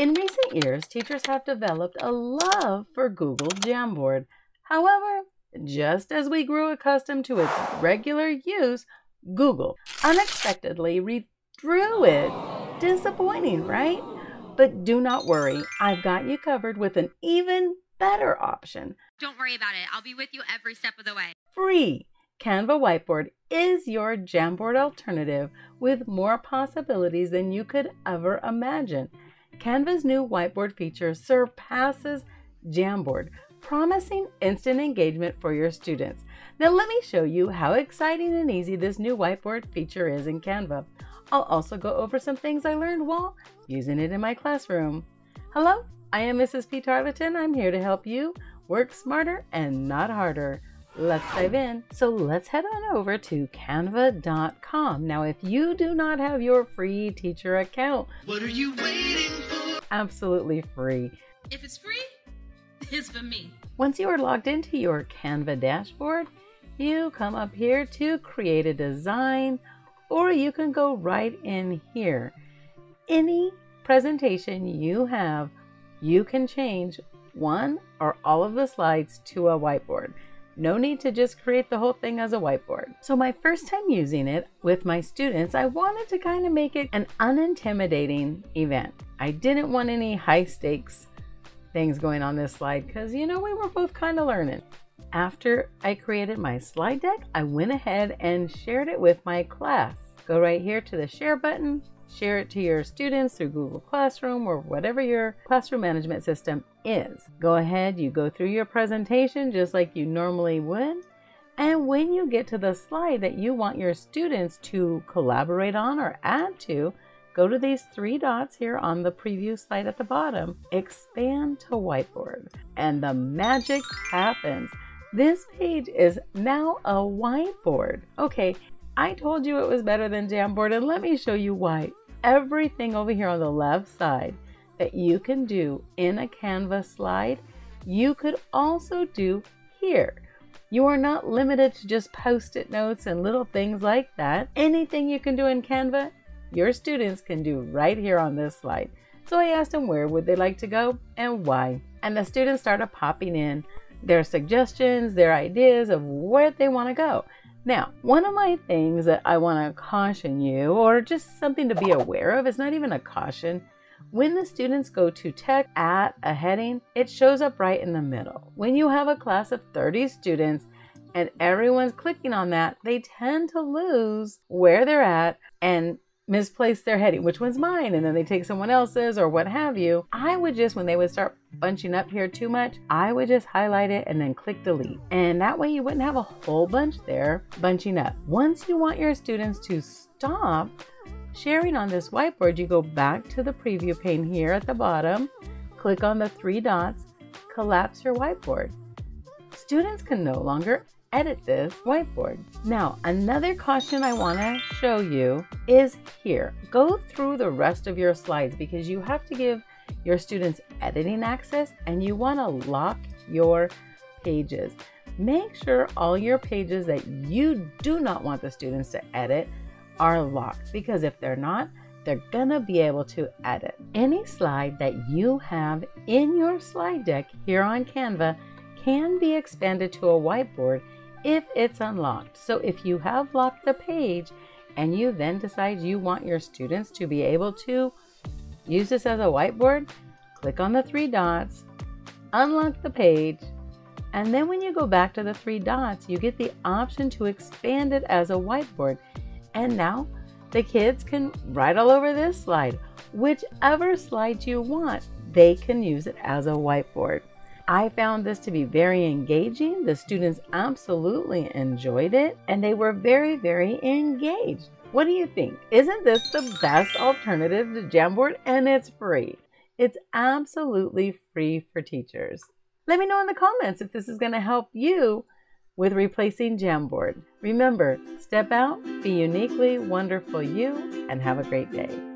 In recent years, teachers have developed a love for Google Jamboard. However, just as we grew accustomed to its regular use, Google unexpectedly withdrew it. Disappointing, right? But do not worry, I've got you covered with an even better option. Don't worry about it. I'll be with you every step of the way. Free! Canva Whiteboard is your Jamboard alternative with more possibilities than you could ever imagine. Canva's new whiteboard feature surpasses Jamboard, promising instant engagement for your students. Now let me show you how exciting and easy this new whiteboard feature is in Canva. I'll also go over some things I learned while using it in my classroom. Hello, I am Mrs. P. Tarleton. I'm here to help you work smarter and not harder. Let's dive in. So let's head on over to canva.com. Now, if you do not have your free teacher account, what are you waiting? Absolutely free. If it's free, it's for me. Once you are logged into your Canva dashboard, you come up here to create a design, or you can go right in here. Any presentation you have, you can change one or all of the slides to a whiteboard. No need to just create the whole thing as a whiteboard. So my first time using it with my students, I wanted to kind of make it an unintimidating event. I didn't want any high stakes things going on this slide because, you know, we were both kind of learning. After I created my slide deck, I went ahead and shared it with my class. Go right here to the share button, share it to your students through Google Classroom or whatever your classroom management system is. Go ahead, you go through your presentation just like you normally would. And when you get to the slide that you want your students to collaborate on or add to, go to these three dots here on the preview slide at the bottom, expand to whiteboard, and the magic happens. This page is now a whiteboard. Okay, I told you it was better than Jamboard, and let me show you why. Everything over here on the left side that you can do in a Canva slide, you could also do here. You are not limited to just post-it notes and little things like that. Anything you can do in Canva, your students can do right here on this slide. So I asked them where would they like to go and why. And the students started popping in their suggestions, their ideas of where they want to go. Now, one of my things that I want to caution you, or just something to be aware of, it's not even a caution, when the students go to tech at a heading, it shows up right in the middle. When you have a class of 30 students and everyone's clicking on that, they tend to lose where they're at and misplace their heading, which one's mine, and then they take someone else's or what have you. I would just, when they would start bunching up here too much, I would just highlight it and then click delete. And that way you wouldn't have a whole bunch there bunching up. Once you want your students to stop sharing on this whiteboard, you go back to the preview pane here at the bottom, click on the three dots, collapse your whiteboard. Students can no longer edit this whiteboard. Now, another caution I want to show you is here. Go through the rest of your slides because you have to give your students editing access and you want to lock your pages. Make sure all your pages that you do not want the students to edit are locked because if they're not, they're gonna be able to edit. Any slide that you have in your slide deck here on Canva can be expanded to a whiteboard if it's unlocked. So if you have locked the page and you then decide you want your students to be able to use this as a whiteboard, click on the three dots, unlock the page, and then when you go back to the three dots, you get the option to expand it as a whiteboard. And now the kids can write all over this slide. Whichever slide you want, they can use it as a whiteboard. I found this to be very engaging. The students absolutely enjoyed it and they were very, very engaged. What do you think? Isn't this the best alternative to Jamboard? And it's free. It's absolutely free for teachers. Let me know in the comments if this is going to help you with replacing Jamboard. Remember, step out, be uniquely wonderful you, and have a great day.